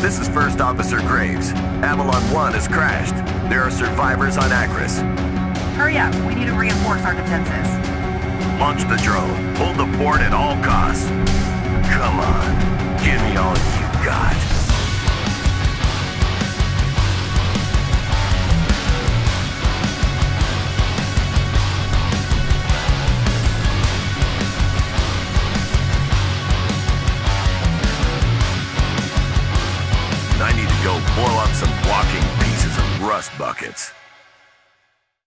This is First Officer Graves. Avalon 1 has crashed. There are survivors on Akris. Hurry up. We need to reinforce our defenses. Launch the drone. Hold the port at all costs. Go blow up some walking pieces of rust buckets.